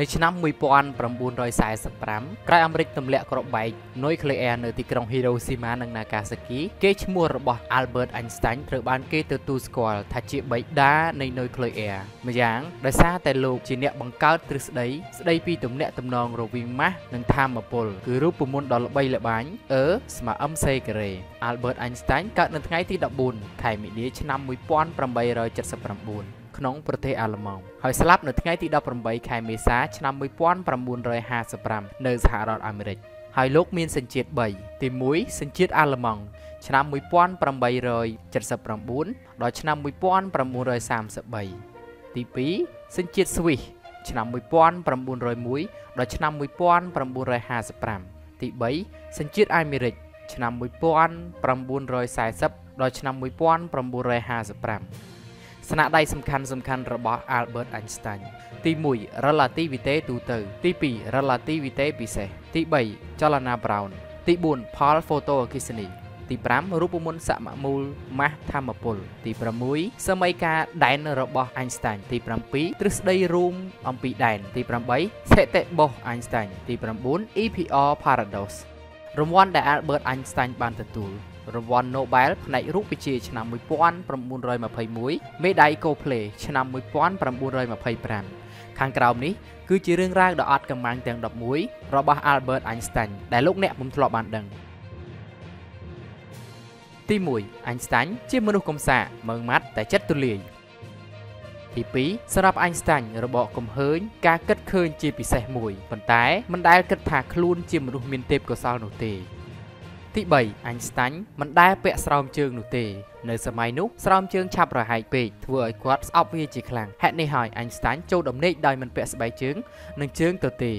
នៅឆ្នាំ1945ក្រោយអាមេរិកទម្លាក់គ្រាប់បែកនុយក្លេអ៊ែរនៅទីក្រុង Hiroshima និង Nagasaki គេឈ្មោះរបស់ Albert Einstein ត្រូវបានគេទទួលស្គាល់ថាជាបិតានៃនុយក្លេអ៊ែរម្យ៉ាងដោយសារតែលោកជាអ្នកបង្កើតទ្រឹស្ដីស្ដីពីទំនាក់ទំនងរវាងម៉ាស់និងធម្មពលគឺរូបមន្តដ៏ល្បីល្បាញ E ស្មើ mc ការ៉េ Albert Einstein កើតនៅថ្ងៃទី14ខែមីនាឆ្នាំ1879 ក្នុងប្រទេសអាល្លឺម៉ង់ហើយស្លាប់នៅថ្ងៃទី18ខែមេសាឆ្នាំ1955នៅសហរដ្ឋអាមេរិកហើយលោកមានសញ្ជាតិ3ទី1សញ្ជាតិអាល្លឺម៉ង់ឆ្នាំ1879ដល់ឆ្នាំ1933ទី2សញ្ជាតិស្វីសឆ្នាំ1901ដល់ឆ្នាំ1955ទី3សញ្ជាតិអាមេរិកឆ្នាំ1940ដល់ឆ្នាំ1955 ស្នាដៃសំខាន់សំខាន់របស់ Albert Einstein ទី1 relativity ទូទៅ ទី2 relativity ពិសេសទី3ចលនា Brown ទី4ផល photo អគ្គិសនីទី5រូបមន្តសមមូលម៉ាស់ធម្មពលទី6សម័យកាលដែនរបស់ Einstein ទី7ទ្រឹស្ដីរួមអំពីដែនទី8ស្ថិតិបោះ Einstein ទី9 EPR paradox រង្វាន់ដែល Albert Einstein បានទទួល រង្វាន់ Nobel ផ្នែករូបវិទ្យាឆ្នាំ1921មេដាយ Copley ឆ្នាំ1925ខាងក្រោមនេះគឺជារឿងរ៉ាវដ៏អត់កំបាំងទាំង11របស់ Albert Einstein ដែលលោកអ្នកពុំធ្លាប់បានដឹងទី1 Einstein ជាមនុស្សកំសាកមើងម៉ាត់តែចិត្តទូលាយទី2សម្រាប់ Einstein របបកំហើញការគិតឃើញជាពិសេសមួយប៉ុន្តែមិនដែលគិតថាខ្លួនជាមនុស្សមានទេពកោសល្យនោះទេ ទី3អញស្តាញ់មិនដែលពាក់ស្រោមជើងនោះទេនៅសម័យនោះស្រោមជើងឆាប់រហែកពេកធ្វើឲ្យគាត់ស្អប់វាជាខ្លាំងហេតុនេះហើយអញស្តាញ់ចូលដំណេកដោយមិនពាក់ស្បែកជើងនិងជើងទៅទេ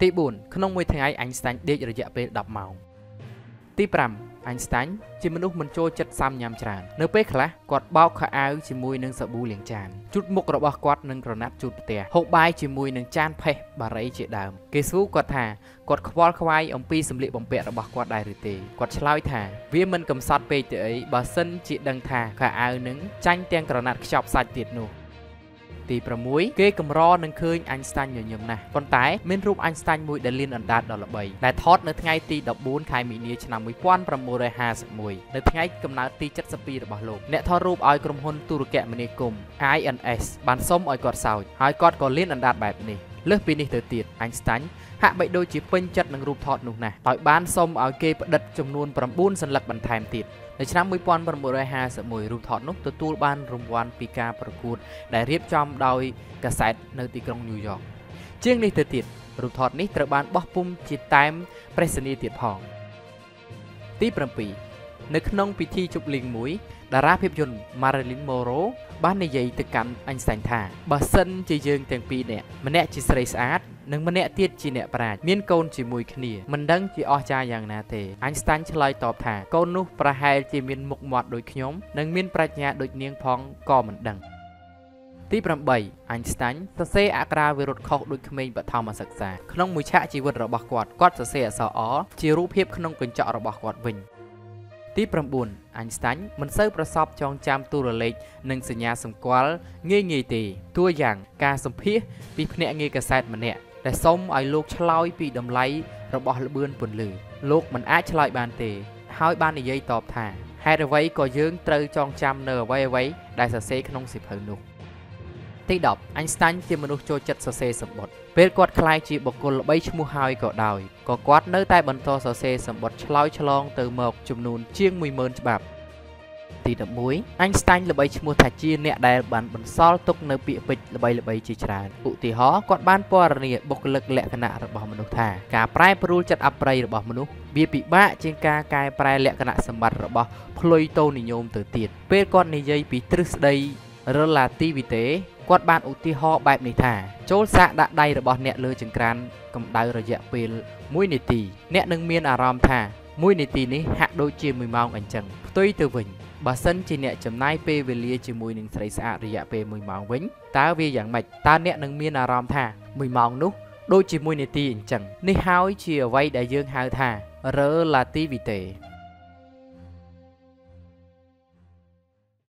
ទី4ក្នុងមួយថ្ងៃអញស្តាញ់ដេករយៈពេល10ម៉ោងទី5 អញស្តាញ់ជាមនុស្សមិនចូលចិត្តសាំញ៉ាំច្រើននៅពេលខ្លះគាត់បោកខោអាវជាមួយនឹងសាប៊ូលាងចានជូតមុខរបស់គាត់នឹងក្រណាត់ជូតផ្ទះហូបបាយជាមួយនឹងចានផេះបារីជាដើម គេសួរគាត់ថាគាត់ខ្វល់ខ្វាយអំពីសម្លៀកបំពាក់របស់គាត់ដែរឬទេគាត់ឆ្លើយថាវាមិនកំសត់ពេកទេអីបើសិនជាដឹងថាខោអាវនឹងចាញ់ទាំងក្រណាត់ខ្ចប់សាច់ទៀតនោះ ទី6គេកម្រនឹងឃើញអញស្តាញ់ញញឹមណាស់ប៉ុន្តែមានរូបអញស្តាញ់មួយដែលលៀនអណ្ដាតដ៏ល្បីដែលថតនៅថ្ងៃទី14ខែមីនាឆ្នាំ1951នៅថ្ងៃកំណើតទី72របស់លោកអ្នកថតរូបឲ្យក្រុមហ៊ុនទូរគមនាគមន៍ INS បានសុំឲ្យគាត់សោចហើយគាត់ក៏លៀនអណ្ដាតបែបនេះលើសពីនេះទៅទៀតអញស្តាញ់ហាក់បីដូចជាពេញចិត្តនឹងរូបថតនោះណាស់ដោយបានសុំឲ្យគេផ្តិតចំនួន9សន្លឹកបន្ថែមទៀត នៅឆ្នាំ1951រូបថតនោះទទួលបានរង្វាន់ពីការប្រកួត ដែលរៀបចំដោយកាសែតនៅទីក្រុងញូវយ៉កជាងនេះទៅទៀតរូបថតនេះត្រូវបានបោះពុម្ពជាតែមប្រេសនីទៀតផងទី7នៅក្នុងពិធីជប់លៀងមួយតារាភាពយន្ត Marilyn Monroe បាននិយាយទៅកាន់អញស្តាញ់ថាបើសិនជាយើងទាំងពីរនាក់ម្នាក់ជាស្រីស្អាត និងម្នាក់ទៀតជាអ្នកប្រាជ្ញមានកូនជាមួយគ្នាមិនដឹងជាអស្ចារ្យយ៉ាងណាទេអញស្តាញ់ឆ្លើយតបថាកូននោះប្រហែលជាមានមុខមាត់ដូចខ្ញុំនិងមានប្រាជ្ញាដូចនាងផងក៏មិនដឹងទី8អញស្តាញ់សរសេរអក្សរាវិរុទ្ធខុសដូចក្មេងបឋមសិក្សាក្នុងមួយឆាកជីវិតរបស់គាត់គាត់សរសេរអក្សរអជារូបភាពក្នុងកញ្ចក់របស់គាត់វិញទី9អញស្តាញ់មិនសូវប្រសពចងចាំទូរលេខនិងសញ្ញាសម្គាល់ងាយងាយទេតួយ៉ាងការសម្ភាសពីភ្នាក់ងារកាសែតម្នាក់ ដែលសុំឲ្យលោកឆ្លើយពីតម្លៃរបស់ល្បឿនពន្លឺលោកមិនអាចឆ្លើយបានទេ ហើយបាននិយាយតបថាហេតុអ្វីក៏យើងត្រូវចងចាំនៅអ្វីអ្វីដែលសរសេរក្នុងសិភៅនោះទី10អញស្តាញ់ជាមនុស្សចូលចិត្តសរសេរសម្បត្តិពេលគាត់ខ្លាយជាបុគ្គលល្បីឈ្មោះហើយក៏ដោយក៏គាត់នៅតែបន្តសរសេរសម្បត្តិឆ្លោយឆ្លងទៅមកចំនួនជាង10000ច្បាប់ ទី11អញស្តាញ់ល្បីឈ្មោះថាជាអ្នកដែលបានបន្សល់ទុកនៅពាក្យពេចន៍ល្បីៗជាច្រើនឧទាហរណ៍គាត់បានពណ៌នាបុគ្គលិកលក្ខណៈរបស់មនុស្សថាការប្រែប្រួលចិត្តអប្រ័យរបស់មនុស្សវាពិបាកជាងការកែប្រែលក្ខណៈសម្បត្តិរបស់ផ្លុយតូនិយមទៅទៀតពេលគាត់និយាយពីទ្រឹស្ដី relativity គាត់បានឧទាហរណ៍បែបនេះថាចូលសាកដាក់ដៃរបស់អ្នកលើចង្ក្រានកម្ដៅរយៈពេល1នាទី អ្នកនឹងមានអារម្មណ៍ថា1នាទីនេះហាក់ដូចជា1ម៉ោងអញ្ចឹងផ្ទុយទៅវិញ បើសិនជាអ្នកចំណាយពេលវេលាជាមួយនឹងស្រីស្អាតរយៈពេល1ម៉ោងវិញតើវាយ៉ាងម៉េចតើអ្នកនឹងមានអារម្មណ៍ថា1ម៉ោងនោះដូចជាមួយនាទីអញ្ចឹងនេះហើយជាអ្វីដែលយើងហៅថា relativity